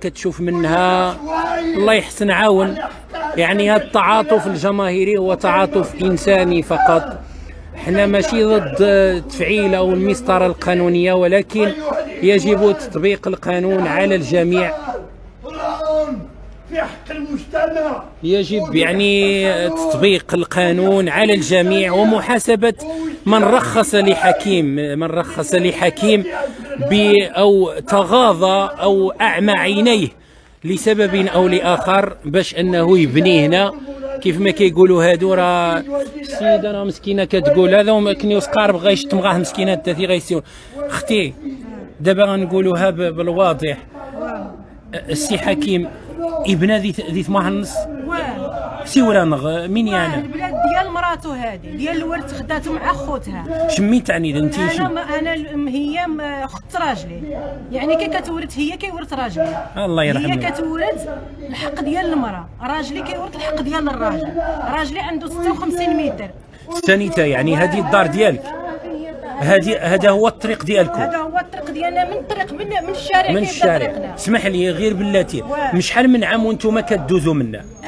كتشوف منها الله يحسن عاون. يعني هذا التعاطف الجماهيري هو تعاطف إنساني فقط. إحنا ماشي ضد تفعيل أو المسطرة القانونية ولكن يجب تطبيق القانون على الجميع. في حق المجتمع يجب يعني تطبيق القانون على الجميع ومحاسبة من رخص لحكيم من رخص لحكيم. أو تغاضى أو أعمى عينيه لسبب أو لآخر باش أنه يبني هنا. كيف ما كيقولوا هادو راه السيده راه مسكينة كتقول هذا كنيوس قارب غا يشتم غاه مسكينة تاتي غيسيو أختي دابا غنقولوها بالواضح. السي حكيم ابنة ذي ذي ثمانية سي ورانغ مين يعني البلاد ديال مراتو هذه ديال الورث خداتو مع خوتها. شمي تعني انت أنا أنا هي اخت راجلي. يعني كي كتورث هي كيورث راجلي. الله يرحمها. هي كتورث الحق ديال المرأة. راجلي كيورث الحق ديال الراجل. راجلي عنده 56 متر. ثانيتا يعني هذه الدار ديالك. هذه هذا هو الطريق ديالكم هذا هو الطريق ديالنا من الطريق من, من الشارع من الشارع. اسمح لي غير بلاتي. شحال من عام وأنتم كدوزوا منا أنا راجلي 70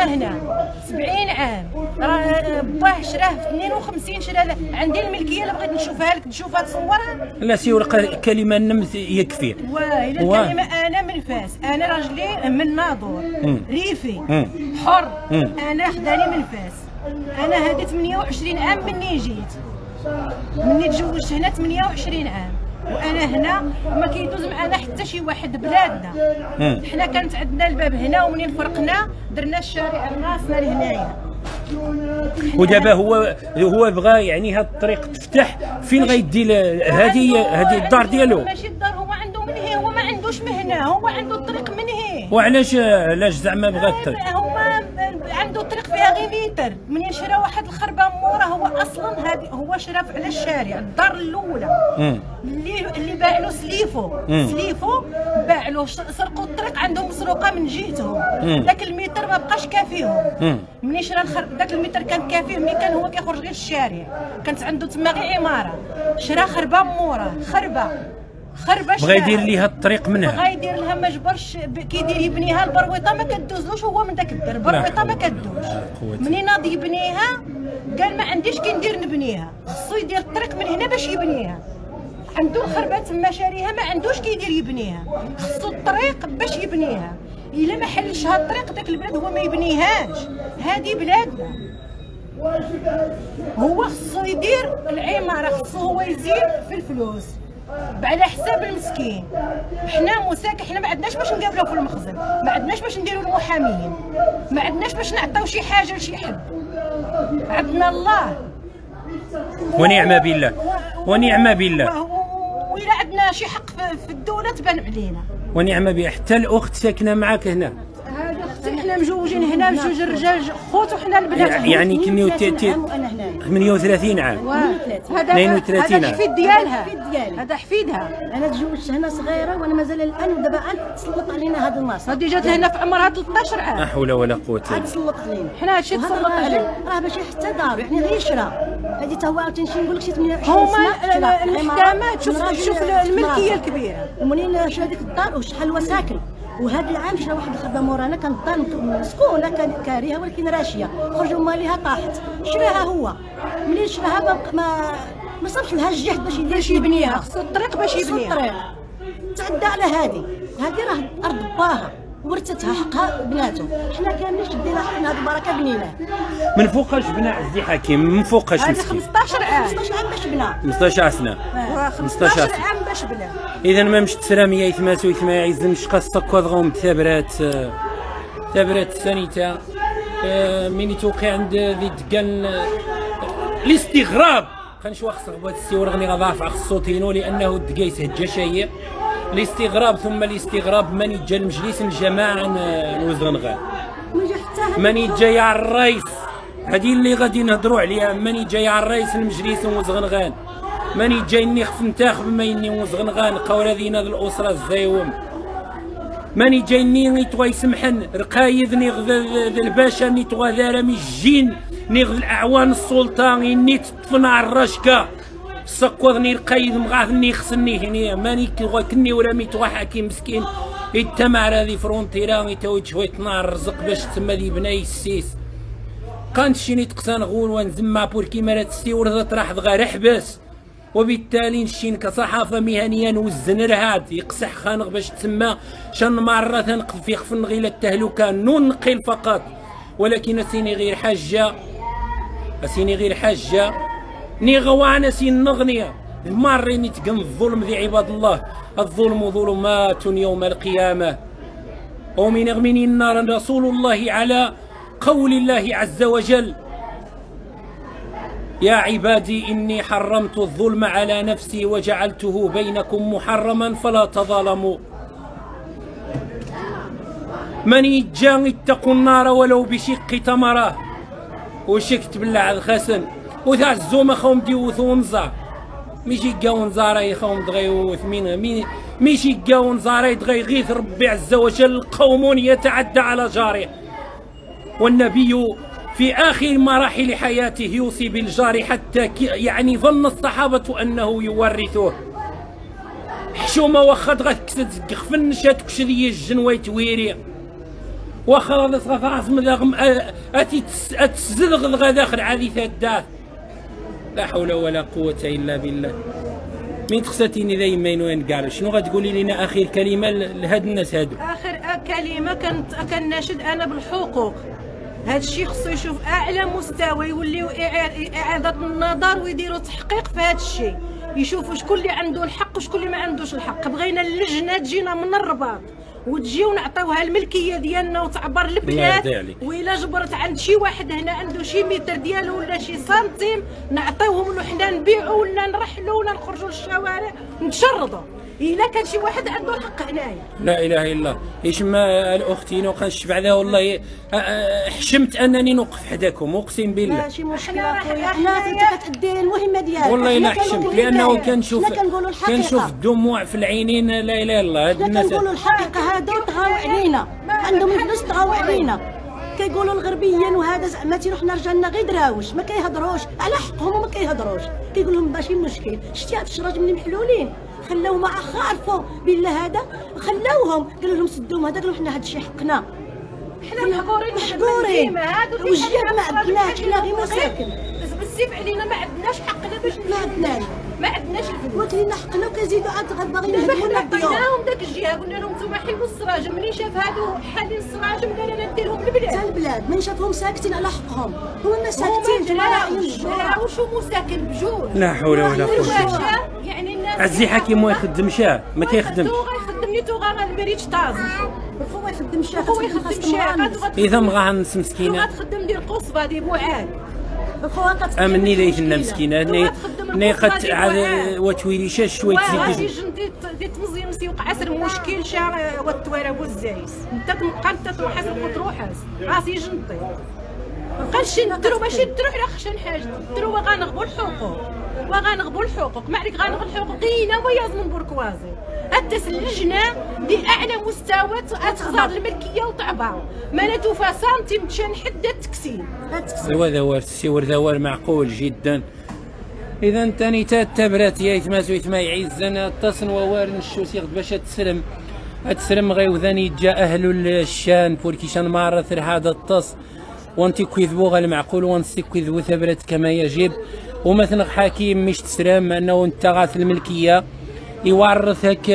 هو هنا؟ 70 عام. راه باه شراه في 52 شراه عندي الملكية اللي بغيت نشوفها لك تشوفها تصورها لا سي كلمة نمث يكفي. واه الكلمة أنا من فاس أنا راجلي من ناظور. ريفي. حر. أنا خداني من فاس أنا هذه 28 عام مني جيت. مني تزوجت هنا 28 عام. وأنا هنا ما كيدوز معنا حتى شي واحد بلادنا. حنا كانت عندنا الباب هنا ومنين فرقنا درنا الشارع راسنا لهنايا. ودابا هو هو بغى يعني هاد الطريق تفتح فين غيدي هذه هذه الدار ديالو؟ ماشي الدار هو عنده من هي؟ هو ما عندوش مهنه هو عنده الطريق من هي. وعلاش علاش زعما بغى هو عنده طريق فيها غير متر. من شرا واحد الخربة مورا هو أصلا هذه هو شرا على الشارع. الدار الأولى. اللي اللي باع له سليفو سليفو باع له سرقوا الطريق عندهم مسروقة من جهتهم. ذاك المتر ما بقاش كافيهم. ملي شرا الخرب ذاك المتر كان كافيه ملي كان هو كيخرج غير الشارع. كانت عنده تما غير عمارة. شرا خربة مورا خربة. خربش بغا يدير ليها الطريق منها. بغا يدير لها ما جبرش كيدير يبنيها البرويطة ما كدوزلوش هو من داك الدر البرويطة ما كدوش. منين ناض يبنيها؟ قال ما عنديش كي ندير نبنيها. خصو يدير الطريق من هنا باش يبنيها. عنده الخربة تما شاريها ما عندوش كيدير يبنيها. خصو الطريق باش يبنيها. إلا ما حلش هاد الطريق داك البلاد هو ما يبنيهاش. هذه بلادنا. هو خصو يدير العمارة خصو هو يزيد في الفلوس. على حساب المسكين. حنا مساكن حنا ما عندناش باش نقابلوه في المخزن. ما عندناش باش نديروا المحامين. ما عندناش باش نعطيو شي حاجة لشي حد. عندنا الله. ونعم بالله. ونعم بالله. وإلا عندنا شي حق في الدولة تبان علينا. ونعم بالله. حتى الأخت ساكنة معك هنا. حنا مجوجين هنا بجوج رجال خوت وحنا البنات يعني كنيو 38 عام هذا 32 هذا حفيد ديالها. هذا حفيدها. أنا تزوجت هنا صغيرة وأنا مازال الآن ودابا الان تسلط علينا هذا الناس. هذه جات هنا في عمرها 13 عام لا حول ولا قوة إلا تسلط علينا. حنا هادشي تسلط علينا راه ماشي حتى دار يعني غير شرا. هذه تا هو تنشي نقول لك شي 28 هما المحكمة تشوف تشوف الملكية الكبيرة. ومنين ديك الدار وشحال هو ساكن؟ وهذا العام شرا واحد الخدمه مورانا كانت الدار مسكونه كان كارهة ولكن راشية. خرجوا مالها طاحت. شراها هو. منين شراها ما ما, ما صابش لها الجهد باش يدير باش يبنيها. خصو الطريق باش يبنيها. الطريق. تعدى على هذه هذه راه أرض باها ورثتها حقها بناته حنا كاملين شدينا حنا هذه البركة بنيناه من فوقاش بنى عزي حكيم؟ من فوقاش هذه 15 عام. 15 عام باش بنى 15 سنة. 15 عام. باش بنى اذا ما مشت سراميه يتماسو يتما يعز مشقا السكواد غوم ثابرات ثابرات سانيتا مين توقع عند ذي دقال الاستغراب. خنشوا خص غبات السيور غني غضاف خصوتينو لأنه الدقايس هجا شيء. الاستغراب ثم الاستغراب ماني جا المجلس الجماعه نوزغنغان ماني جاي على الرئيس؟ هذه اللي غادي نهضروا عليها. ماني جاي على الرئيس المجلس وزغنغان ماني جاي نخف نتاخب ما يني وزغنغان قورا ذينا الأسرة الزايوم. ماني جاي ني توا يسمحن؟ رقايد نيغ الباشا ني توا ذارا مي الجين نيغ الأعوان السلطان ني تطفنا على الرشكه سكوضني القيد مغاثني خسني هني. ماني كني ولا ميت حكيم مسكين. يتمع هذه فرونتيرا يتوج شوية نار رزق باش تما ذي بناي السيس. كانت شيني تقسان غول ونزمع بوركي مرات تستيورد طرح غير حبس. وبالتالي نشين كصحافة مهنية نوزن رهاد. يقسح خانق باش تسمى شن مرة تنقف في خفن غير التهلكة. ننقل فقط. ولكن أسيني غير حاجة. أسيني غير حاجة. ني غوانا سين نغنيه مريني تقن الظلم ذي عباد الله. الظلم ظلمات يوم القيامة. ومن اغمن النار رسول الله على قول الله عز وجل. يا عبادي إني حرمت الظلم على نفسي وجعلته بينكم محرما فلا تظالموا. من يجان اتقوا النار ولو بشق تمرة. وشكت بالله على الخسن وذا الزوم خوم ديوث ونزا ميشي قاون زاري خوم دغيوث مين مين ميشي قاون زاري دغي غيث ربي عز وجل قوم يتعدى على جاره والنبي في آخر مراحل حياته يوصي بالجار حتى يعني ظن الصحابة أنه يورثه حشومة وخد غتكسد خفن شات كشذي الجن تويري واخا غادا صغا عزم ذاغم آتي اتسزلغ داخل عادي ثادات لا حول ولا قوة إلا بالله. مين تخساتيني دايما وين قال شنو غتقولي لنا آخر كلمة لهاد الناس هادو؟ آخر كلمة كنت كناشد أنا بالحقوق. هذا الشيء خصو يشوف أعلى مستوى يوليو إعادة النظر ويديروا تحقيق في هذا الشيء. يشوفوا شكون اللي عنده الحق وشكون اللي ما عندوش الحق. بغينا اللجنة تجينا من الرباط. وتجي ونعطيوها الملكية ديالنا وتعبر البلاد وإلا جبرت عند شي واحد هنا عنده شي متر ديالو ولا شي سنتيم نعطيوهم له حنا نبيعوا ولا نرحلوا ولا نخرجوا للشوارع. نتشردوا الا كان شي واحد عنده الحق هنايا. لا إله إلا الله. إيش ما الأختي نوقف بعدا والله حشمت أنني نوقف حداكم أقسم بالله. ماشي مشكلة. حنا أنت كتدي المهمة ديالك. والله الا حشمت لأنه كنشوف كنشوف الدموع في العينين لا إله إلا الله. هاد الناس كنقولوا الحقيقة هادو طغاو علينا. عندهم الفلوس طغاو علينا. كيقولوا الغربيين وهذا زعما تيروح رجالنا غير دراوش ما كيهضروش. على حقهم وما كيهضروش. كيقول لهم ماشي مشكل. شتي هاد الشراج ملي محلولين؟ خلاو مع عرفوا بالله هذا خلاوهم. قالوا لهم سدوهم. هذا قالوا حنا هذا الشيء حقنا. حنا محقورين. محقورين. وجينا ما عندناش حنا غير مساكن. بالسيف علينا. ما عندناش حقنا باش ما عندناش ما عندناش الفلوس. ولكن حقنا وكنزيدوا عاد باغيين نهدموا لنا عطيناهم داك الجهة. قلنا لهم نتوما حلوا السراج ملي شاف هادو حالين السراج قال أنا نديرهم البلاد حتى البلاد. من شافهم ساكتين على حقهم. هما ساكتين جماعة وشو مساكن بجوج؟ لا حول ولا قوة يعني الناس عزي حكيم ما يخدمش ما كيخدمش يخدم. نيتو غا المريج طاز هو يخدم شاه هو يخدم شاه إذا مغا مسكينة. غتخدم ديال قصبه ديال بوعاد آمني ليش المسكينه ني ني قد عاد وتويلي شاش شوية تزيد دي تمزيان سيوق عسر مشكل شا وتوارا بوزايس انت تبقى انت تروح حسب تروح راسي جنطي قالش ندرو ماشي ندرو على خشن حاجة ندرو غنغبوا الحقوق وغنغبوا الحقوق ما عليك غنغبوا الحقوق غينا وياز من بوركوازي. التس اللجنه دي اعلى مستوى تخزر الملكية وطعبها ما نتوفى سنتيم تشان حد التكسير. سوا ذوار السيور ذوار معقول جدا. إذا تاني تابرات يا يتماس ويتما يعزنا. تصن ووار نشوس ياخد باش تسلم. تسلم غيوذاني جا أهل الشان. بوركيشان مارث هذا التص. وانتي كيذبو المعقول. وانتي كيذبو ثبرت كما يجب. ومثلا حكيم مش تسرام انه انت غاث الملكية. يورثك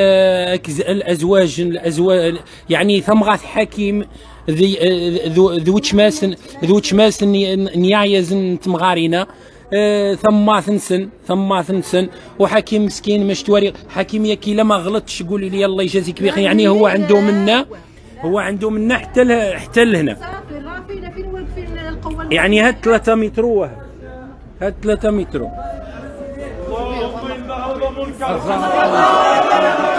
الأزواج الأزواج يعني ثم غاث حكيم ذي ذو تشماس ذو تشماس نيايز تمغارينا. ثم ثنسن ثم ثنسن وحكيم مسكين مش توري حكيم ياكي لما غلطش قولي لي الله يجازيك بخير. يعني هو عنده منا هو عنده منا حتى حتى لهنا. يعني هاد 3 متر هاد 3 متر اللهم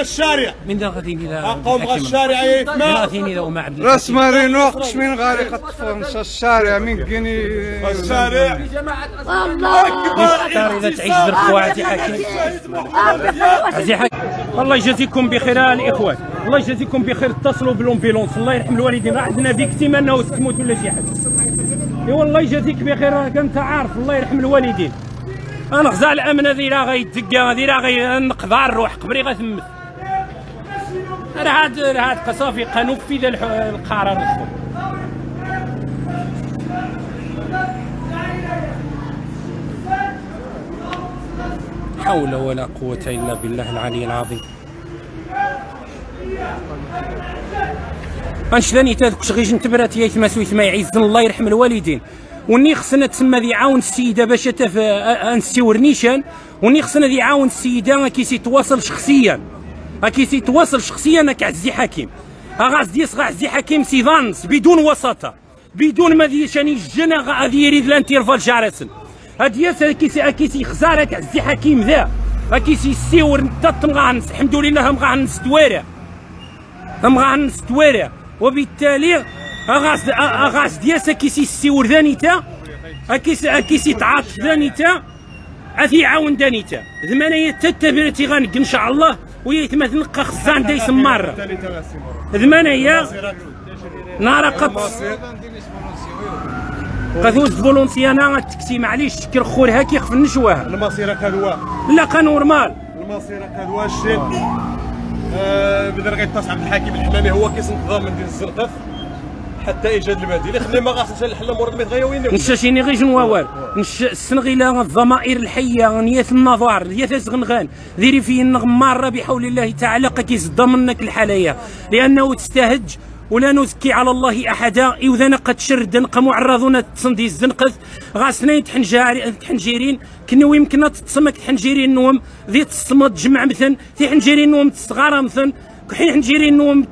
الشارع. من ذا غادي إلى قوم الشارع يا من إثمان غادي إلى وما عبد راس مارين وقت من غارقة فرنسا. الشارع من كيني الشارع. اختار إذا تعيش بالخوا عزي حكيم عزي حكيم الله يجازيكم بخير الاخوان الله يجازيكم بخير. اتصلوا بالأمبيلونس. الله يرحم الوالدين. راه عندنا فيكتيم أنه تموت ولا شي حاجة. إي والله يجازيك بخير. راك أنت عارف. الله يرحم الوالدين. أنا غزال الأمن هذه راه غيدقا هذه راه غينقضى الروح قبري غتمت راه هاد راه هاد صافي قنفذ القرار الخوف حول ولا قوة إلا بالله العلي العظيم. انشلاني تاذك شغيج نتبرات يا يتما سويت ما يعز الله يرحم الوالدين. وني خصنا تسمى ذي عاون السيدة باش تف انسيور نيشان وني خصنا ذي عاون السيدة كيسي تواصل شخصيا. كيسي تواصل شخصيا هاك عزي حكيم. غاز ديس غا عزي حكيم سيفانس بدون وساطة. بدون ما ذي شاني الجنا غادي يريد لانتيرفال جارسن. هادياس كيسي كيسي خزارك عزي حكيم ذا. كيسي سيور نتا تمغانس الحمد لله مغانس دويره مغانس دويره وبالتالي اغاس اغاس دياس كيسي السيور ذانيتا اكيس اكيسي تعاطف ذانيتا اثي عاون دانيتا ذمانية تتبرتي غنق إن شاء الله. ويتمثل نقا خزان دايس مارة ذمانية نارا قط قثوز فولونسيانا تكتي معليش شكر خور هاكي خف النشوه المصير كدوا لا كان نورمال. المصير كدوا الشيء آه، بدر غيتص عبد الحكيم الحمامي هو كيسنتظام من دين الزنقف. حتى إيجاد البديل خلي ما غاس الحل مورد الميت غيوين نشاشيني غير جنوار نش السنغيلة الضمائر الحية نياث النظار نياث زغنغان ذيري في النغمارة بحول الله تعالى قكيز ضمنك الحلايا. لأنه تستهج ولا نزكي على الله أحدا. اذا قد شرد نقى معرضون تصندي الزنقذ غاسنين تحنجار تحنجيرين كنو يمكن تتصمك تحنجيرين نوم. ذي تصمد جمع مثلا في حنجيرين نوم تصغار مثلا حين حنجيري النوم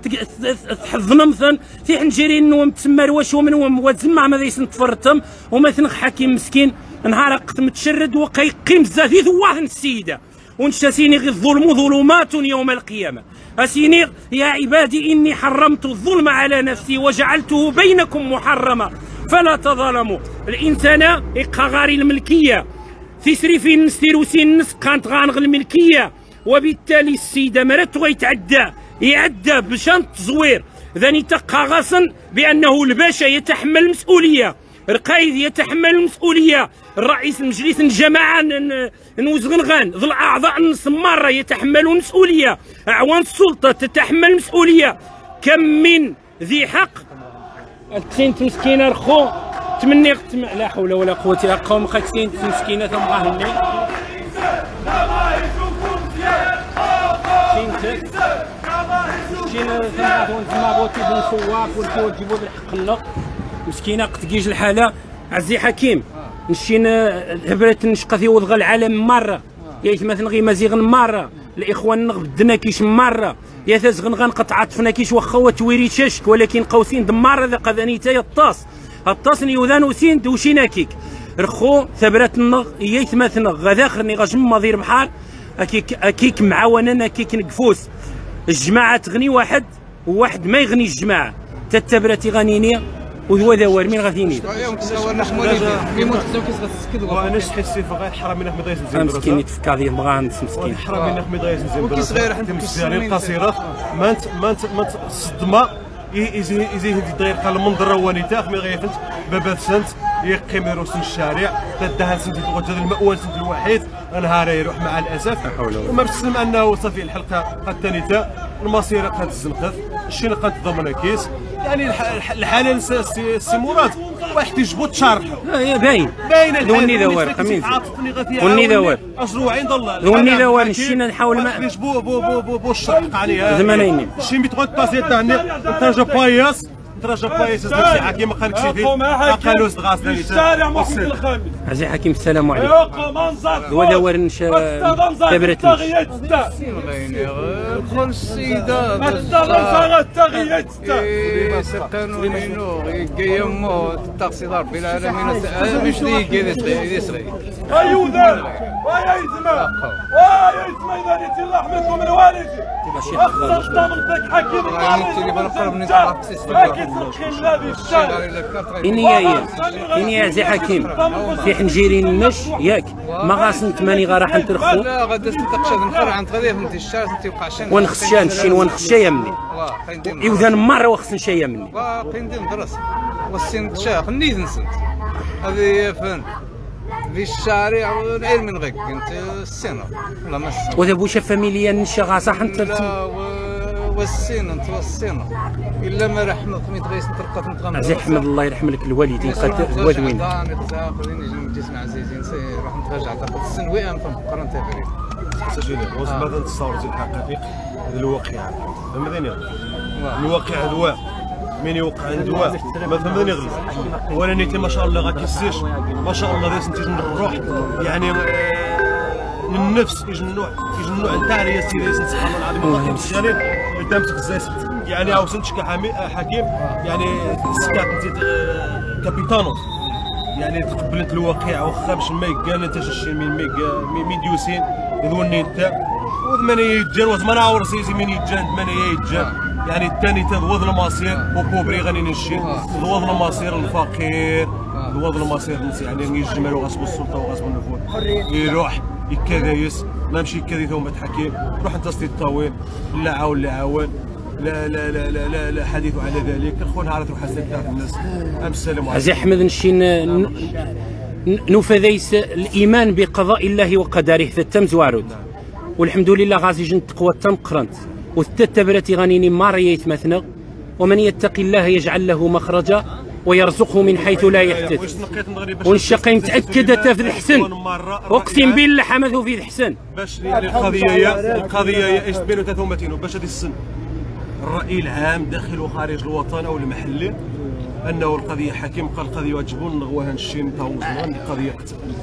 تحضن مثلا في حنجيري النوم تسمى رواش ومن وم وتزمع ما ذيس نتفرتم ومثلا حكيم مسكين نهار قت متشرد وقيقيم بزاف ذواه السيده ونشاسيني غير الظلم ظلمات يوم القيامة. أسيني يا عبادي إني حرمت الظلم على نفسي وجعلته بينكم محرما. فلا تظلموا. الإنسان إقا غاري الملكية. في سريفين نستيروسين نس كانت غانغ الملكية. وبالتالي السيدة مرت ويتعدى. يعدى بشنط زوير. ذاني تقى غاصن بأنه الباشا يتحمل المسؤولية. القائد يتحمل المسؤولية. الرئيس المجلس الجماعة نوزغنغان ذو الأعضاء السمارة يتحملون المسؤولية. أعوان السلطة تتحمل المسؤولية. كم من ذي حق؟ ألتسين مسكينة رخو. تمني تم... لا حول ولا قوة إلا قوم خاكسين مسكينة ثم غاهون ثم بوتي بن سواق والكو تجيبو بالحق النق مسكينة قتقيج الحالة. عزي حكيم نشينا هبرت نشقى في وضغ العالم مرة. يا مثلا غي مزيغن مرة. الإخوان بدنا كيش مرة. يا تزغن غنقطع طفنا كيش واخا وتويري شاشك ولكن قوسين دمار ذا قذانيتا يطاس الطاس. يوذان وسين دوشينا كيك. رخو ثبرات النغ يا مثلا غدا خرني غجم مضير بحال اكيك أكيك معاوننا أكيك نقفوس. الجماعة تغني واحد وواحد ما يغني الجماعة. تتبرتي غنينيه وهو ذا وارمين غاديني وأنا حسي فغاي حرام من أحمد غيث زين مسكين يتفكى هذه المغانس مسكين حرام من أحمد غيث زين وكي صغير حتى مسيرين قصيره ما انت ما انت ما انت الصدمه يزي يزي هدي داير قال المنظر رواني تاخ مي غيفنت بابا سنت يقيم يروس الشارع تدها سنتي هذا المأوى سنت الوحيد. نهار يروح مع الأسف. وما بتسلم أنه صافي الحلقة قد تنيتا المصير قد الزنقذ الشين قد ضمن كيس يعني الحالة السي مراد. واحد يجبو تشارح يا باين. باين وني ذوار خميس وني ذوار. اشروعين ضل وني ذوار نشينا نحاول ما بو بو بو بو الشرق عليها. زمانين شي ميت غوت باسي تاعني انت جو باياس تراجع بايس داكشي حكيم ما قالكش فيه ما قالوش غاس في الشارع محمد الخامس. عزيز حكيم السلام عليكم. يوقع منظر هو دا ورن تبرت تغييت تا كل السيدة ما تستغل التغييت تا سقانونينو يمو تقصي ربي العالمين مش ايوذا ويا يزما ويا يزما إذا نيتي الله من والدي. أخسر حكيم من إني يا إني يا زي حكيم. في حنجيري النش ياك. ما غاس نتماني غا راح نترخو لا غدا تنتقشى نخرج عن غادي فهمتي الشارع تيوقع شان ونخشى نشين ونخشى يمني. واه قيندين إذا مرة وخص نشيا مني واه قيندين درس والسن شاخ نيد نسنت هذه فن. في الشارع والعير من غيك انت السنة ولا ما وذا بوشا فاميليا نشا غاصا حنت لا انت والسنة إلا ما رحمك مي تغيس نترقى نتغمر عزيز حمد الله يرحم لك الوالدين. قد وادوين خليني جسم عزيزين سي راح نتراجع تاخذ السن وين فنفكر انت بريد سجلي وزبط نتصور زي الحقائق هذا الواقع. فهمتني الواقع هذا من يوقع عند واحد ما فهمتني غلط ولا نيتي ما شاء الله غاكيسيش ما شاء الله داس نتيجه من الروح. يعني من النفس يجي النوع يجي النوع نتاع يا سيدي سبحان الله العظيم. الله مزيانين قدامك الزاس يعني عاو سنتك حمي- حكيم. يعني سكات انت آه، كابيتانو. يعني تقبلت الواقع واخا باش ما يقال انت شي من مي- مين ديوسين يذوني انت وثمانية يتجان وثمانية عور سيزي من يتجان ثمانية يتجان يعني الثاني تذوض المصير وكوبري غني نشي ذوض المصير الفقير. ذوض المصير الناس يعني يجمل وغصب السلطة وغصب النفوذ. يروح يكذايس ما مشي يكذي ثم حكيم روح انت سطي الطويل لا عاون لا عاون. لا لا لا لا لا, لا حديث على ذلك. الخون عارف روح حسن تاع الناس. أم السلام عليكم. عزيز أحمد نشين نفذيس الإيمان بقضاء الله وقدره ثتم زوارود والحمد لله غازي جن تقوى تم قرنت وتتبرتي غنيني ماريت مثنى ومن يتق الله يجعل له مخرجا ويرزقه من حيث لا يحتسب. ونشقي متاكد حتى في الحسن. أقسم بالله حمث في الحسن. باش القضية هي القضية هي إيش بين وتثومتين باش هذه السن. الرأي العام داخل وخارج الوطن أو المحلي. أنه القضية حكيم قال القضية واجبون نغوها نشين توزنا القضية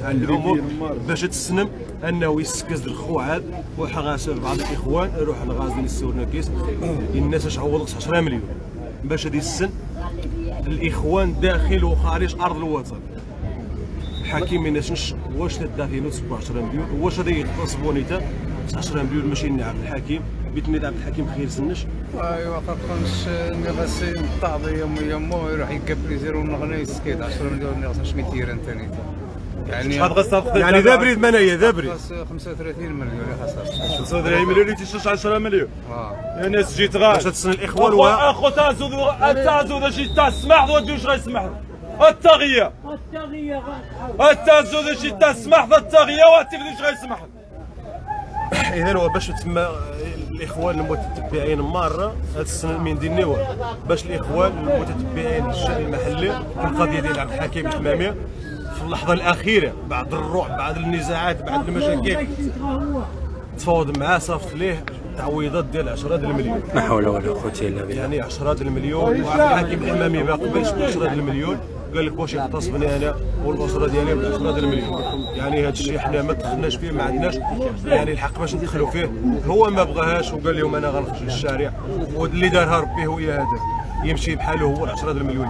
الأمور باش تسنم أنه يسكز الخوعات وحغاس بعض الإخوان يروح لغازي السورنا كيس الناس اش عوضك 10 مليون. باش هذه السن الإخوان داخل وخارج أرض الوطن. حكيم من نش واش تدافعين 17 مليون؟ واش هذا يغتصبوا نيتا 10 مليون ماشي نعرف. الحكيم بيت عبد الحكيم خير سنش. ايوا قرقنش نغسي طابي يمو يمو يروح يقبل يزيرو النغنى يسكيت 10 مليون نغسي 100 تيران ثاني يعني يعني ذا بريد منايا ذا بريد خاص 35 مليون يا خسارة صدري مليون اللي تيشوش 10 مليون. آه. يا ناس جيت باش غاش تسن الاخوان اخو و اخو تازو تازو السماح ودي واش غيسمح التغيه التازو ذا شي تاع السماح ذا التغيه واتي واش غيسمح إذا هو باش تسمى الإخوان المتتبعين مرة هاد السنة من دينيوه باش الإخوان المتتبعين للشان المحلي في القضية ديال عبد الحكيم الحمامي في اللحظة الأخيرة بعد الروح بعد النزاعات بعد المشاكل تفاوض معاه صافت ليه تعويضات ديال 10 المليون. لا حول ولا قوة إلا بالله. يعني 10 المليون وعبد الحكيم الحمامي ما قبلش ب 10 المليون. قال لك واش يغتصبني أنا والأسرة ديالي ب 10 المليون يعني هذا الشيء حنا ما دخلناش فيه ما عندناش. يعني الحق باش ندخلوا فيه. هو ما بغاهاش وقال لهم أنا غنخرج للشارع. واللي دارها ربي هو يا هذا. يمشي بحاله هو ال 10 المليون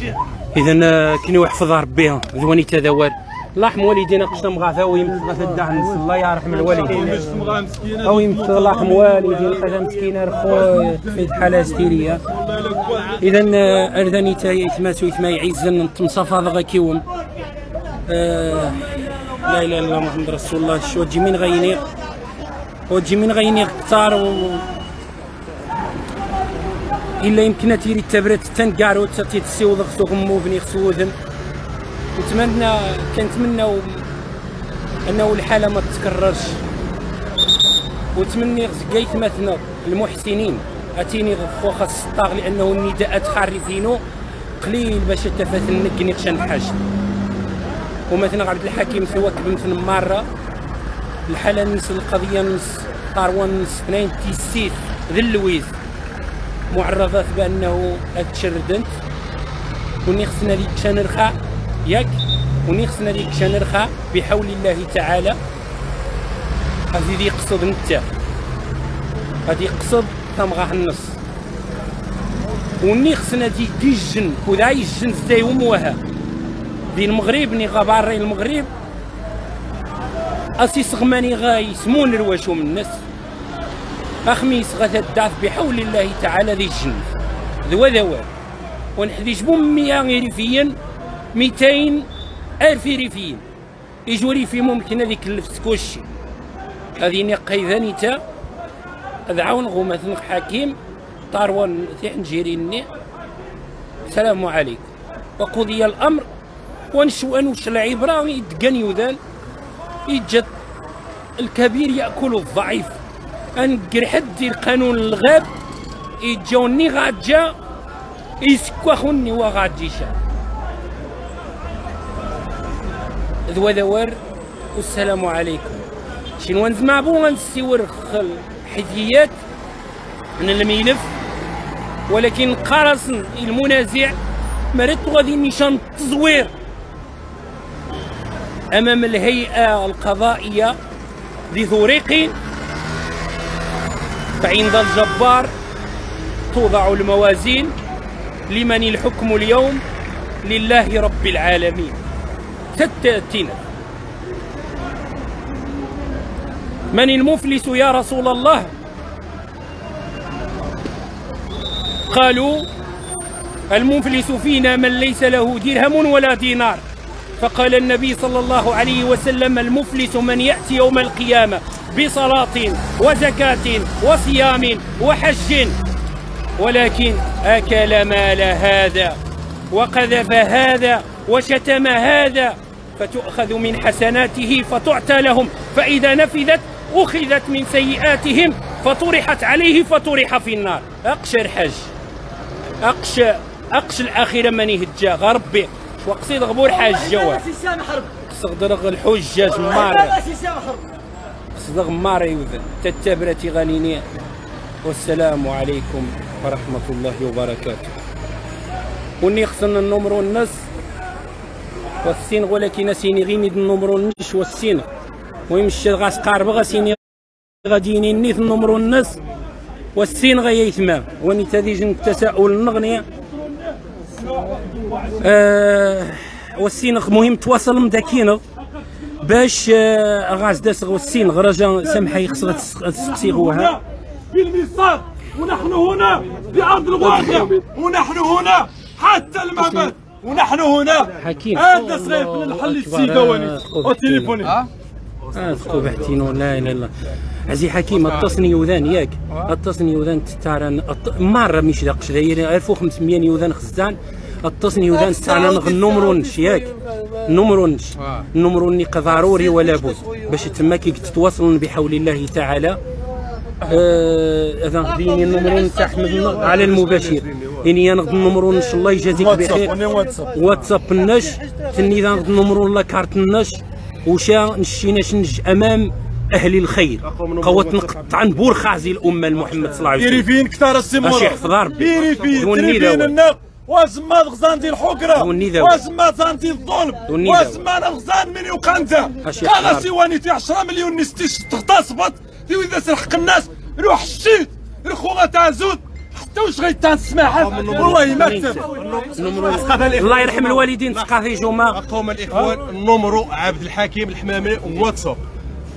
ديالو اذا كني يحفظها ربي ذواني تذوار الله يرحم والدينا قشنا مغاثا ويمثل في الدار نس الله يرحم الوالدين. أو يمثل الله يرحم والدينا قدا مسكينه رخو في حاله هستيريه اذا ارداني تا يتماسو يتما يعزن تمصافا ضغا كيوم آه، لا إله إلا الله محمد رسول الله. شو تجي من غيني؟ وتجي من غيني قطار و إلا يمكن تيري التبرت تنقارو تاتي تسيوض خصو غمو بني خصو نتمنى كنتمنى أنه الحالة ما تتكررش. وتمني زكيت مثلا المحسنين. أتيني خو خاص الطاغ لأنه النداءات خارجينو قليل باش تفات النقني قشان حاج ومثلا عبد الحكيم ثواكب مثل مرة. الحالة نس القضية نس طاروان نس 96 ذي اللويز. معرضات بأنه تشردنت وني خصنا ديك شنرخا ياك وني خصنا ديك شنرخا بحول الله تعالى. غادي يقصد نتا. غادي يقصد تمغاه النص. وني خصنا دي دي الجن وداي الجن زي وموها. دي المغرب ني غباري المغرب. اسي سغماني غا يسمون الواشو من الناس. أخميس غتدعف بحول الله تعالى دي الجن. دوا دوا ونحدي جبو مياه غير فيين. 200 ألف ريفيين يجوا ريفي ممكن هذيك كلفت كلشي. هذي نقي ذاني تا ذعون غومة حكيم طاروان ثعنجيريني السلام عليكم. وقضي الأمر ونشو أنوش العبرة يدقن يذان يجد الكبير يأكل الضعيف. أنقر حد القانون الغاب يجوني غادجا يسكوا خوني وغادجي شاب ذو ذوار والسلام عليكم. شنو نزمع بو نسيور الحديات من الميلف ولكن قرص المنازع مرت غادي نيشان التزوير أمام الهيئة القضائية ذي ثوريق فعند الجبار توضع الموازين لمن الحكم اليوم لله رب العالمين. تتاتينا من المفلس يا رسول الله؟ قالوا المفلس فينا من ليس له درهم ولا دينار. فقال النبي صلى الله عليه وسلم المفلس من يأتي يوم القيامة بصلاة وزكاة وصيام وحج. ولكن أكل مال هذا وقذف هذا وشتم هذا فتؤخذ من حسناته فتعتى لهم. فإذا نفذت أخذت من سيئاتهم فطرحت عليه فطرح في النار. أقشر حج أقش أقش الأخيرة من يهجا غربي. وقصيد غبور حاج جواب قصد رغ الحجاج مار قصد غمار يوذن. تتبرتي غنيني والسلام عليكم ورحمة الله وبركاته. وني خصنا النمر النص والسين ولكن سيني غيني النمر النش والسين. ويمشي غاس قارب غاسيني غاديني نيث النمر النص والسين غيثمام وني تذيج التساؤل النغنية آه والسينغ مهم تواصل مداكينغ باش آه غاز داس والسين غرجا سمحي خص تسقسي غوها. بالميثاق ونحن هنا بأرض الواقع ونحن هنا حتى الممات. ونحن هنا. حكيم. هذا صغير من الحل السيدواني وتليفوني آه تقوبحتين لا إله إلا الله. عزي حكيم اتصني يوذان ياك. اتصني يوذان تتارن مرة مش داقش داير 1500 يوذان خزان. اتصني يوذان تتارن النمرونش ياك. النمرونش النمروني ضروري ولا بد باش تما كي تتواصلون بحول الله تعالى. هذا آه غديني النمرون تاع أحمد على المباشر. يعني أنا غد النمرون إن شاء الله يجازيك بخير. واتساب. النش. تني غد النمرون لا كارت النش. وشا نشينا نج أمام أهل الخير. قوت نقطع بور خازي الأمة محمد صلى الله عليه وسلم. يريفين كثار السيمور اش يحفظ ربي يريفين وني تريفين داول. النق واسما وني داول. واسما زانتي الظلم. واسما الغزان من يحفظ قال. سيواني تي 10 مليون نستيش تغتصبت ربي وإذا سرحق الناس روح الشيت رخومة تاع زود. حتى واش غيتان تنسمع؟ والله ما الله يرحم الوالدين الثقافي جمعة. قوم الإخوان. النمرو عبد الحكيم الحمامي واتساب.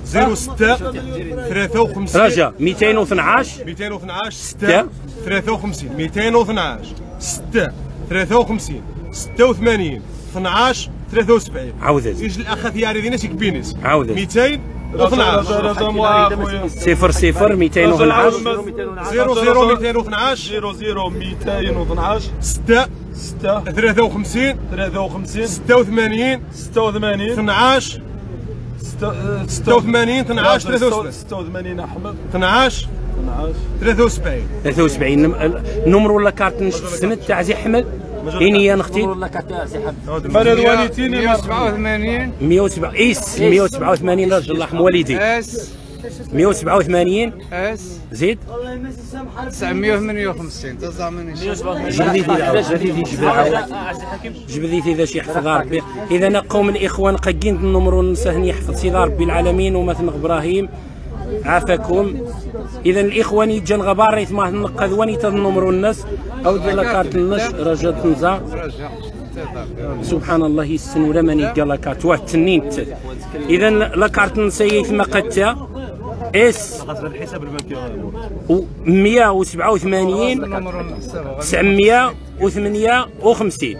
06 53 رجاء 212 212 6 53 212 6 53 86 12 73 عاود يجي الأخ ثياري دينا تيكبينيس عاود 200 صفر صفر 212 0 0 212 00 212 6 6 53 53 86 86 12 86 12 73 86 أحمد. 12 12 73 73 نم- النمر ولا كارت نشت السند تاع زي احمد هيني يا نختي؟ أنا الوالدين 187 107 إيس 187 رجل الله يرحم والديك اس 187 اس زيد 958 تزامن جبديتي جبديتي جبديتي جبديتي ذا شي يحفظها ربي. إذا قوم الإخوان قاقين النمر النساء يحفظ سيدي ربي العالمين ومثل إبراهيم. عافاكم. إذا الإخوان يجان غبار ما نقذ وني النمر الناس أو ديال كارت النش رجا تنزا سبحان الله يسن ولا ماني قال لاكارت واحد تنين اذا لاكارت نساي ثم قتا إس. الحساب البنكي 187 958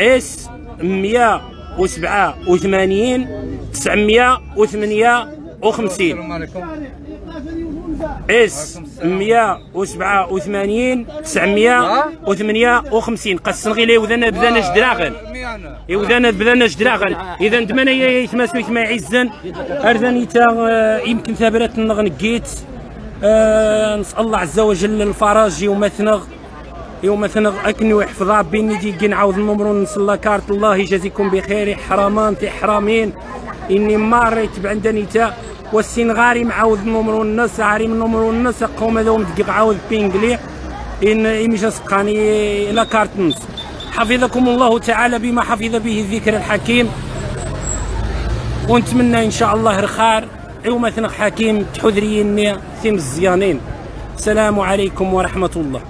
إس 187 958 السلام عليكم إس 187 958 قسن غير يوذنا بدانا جدراغن ميانا يوذنا بدانا جدراغن إذا دمنا يتماسو يتما عزن ارذن تا يمكن ثابرات النغنقيت آه نسأل الله عز وجل الفرج يوم ثنغ. يوم ثنغ اكنو يحفظ ربي. نجي نعاود النمر نصلى كارت الله. يجازيكم بخير حرامان في حرامين اني ماريت بعندني تا. والسين غاري معاود نمرو الناس عاري من نمرو الناس قوم هذوم دقيق عاود بينجلي إن يمشى سقاني لا كارتنس حفظكم الله تعالى بما حفظ به الذكر الحكيم. ونتمنى إن شاء الله يوم ثنق حكيم تحذريني ثم الزيانين. السلام عليكم ورحمة الله.